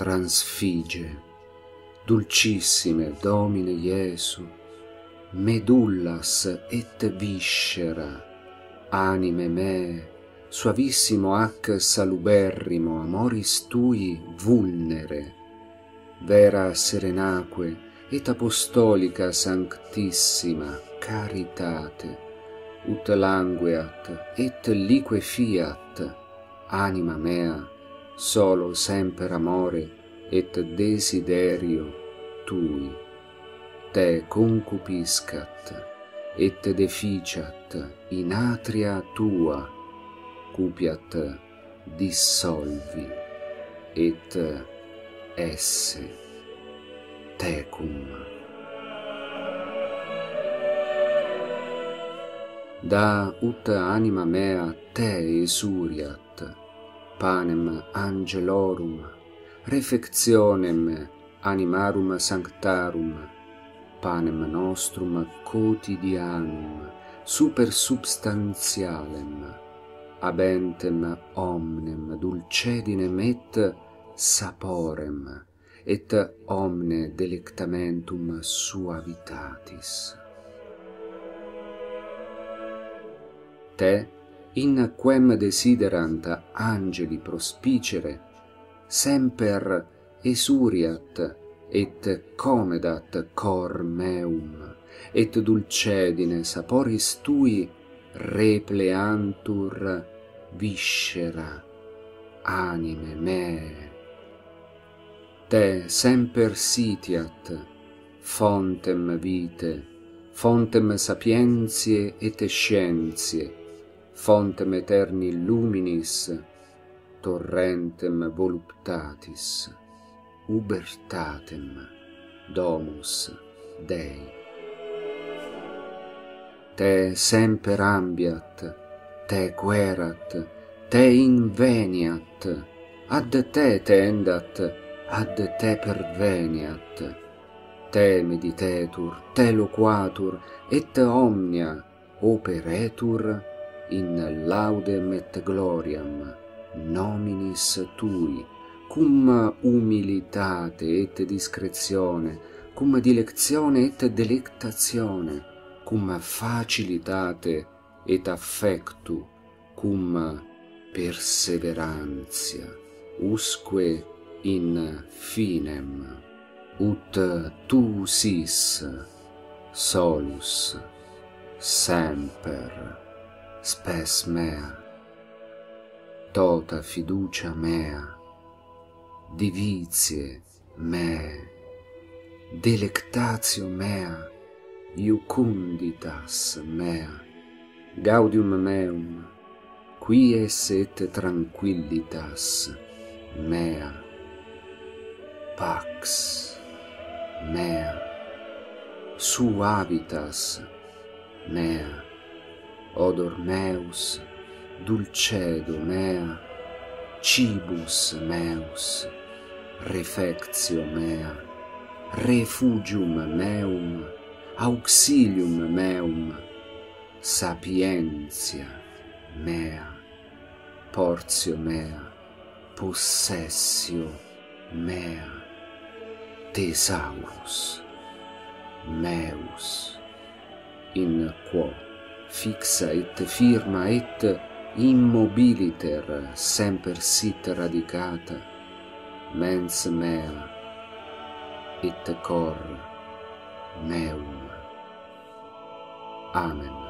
transfige dulcissime domine iesu medullas et viscera anime me suavissimo ac saluberrimo amoris tui vulnere vera serenaque et apostolica sanctissima caritate ut langueat et liquefiat anima mea solo semper amore et desiderio tui. Te concupiscat et deficiat in atria tua cupiat dissolvi et esse tecum. Da ut anima mea te esuriat panem angelorum, refectionem animarum sanctarum, panem nostrum quotidianum, super substantialem, abentem omnem dulcedinem et saporem, et omne delectamentum suavitatis. Te, in quem desiderant angeli prospicere semper esuriat et comedat cor meum et dulcedine saporis tui repleantur viscera anime me. Te semper sitiat fontem vitae fontem sapientiae et scientiae fontem eterni luminis, torrentem voluptatis, ubertatem domus Dei. Te semper ambiat, te querat, te inveniat, ad te tendat, ad te perveniat, te meditetur, te loquatur, et omnia operetur in laudem et gloriam nominis tui cum humilitate et discrezione cum dilectione et delectatione cum facilitate et affectu cum perseverantia usque in finem. Ut tu sis solus semper spes mea, tota fiducia mea, divizie me, delectatio mea, iucunditas mea, gaudium meum, quies et tranquillitas mea, pax mea, suavitas mea, odor meus, dulcedo mea, cibus meus, refectio mea, refugium meum, auxilium meum, sapientia mea, portio mea, possessio mea, thesaurus meus, in quo fixa et firma et immobiliter semper sit radicata mens mea et cor meum. Amen.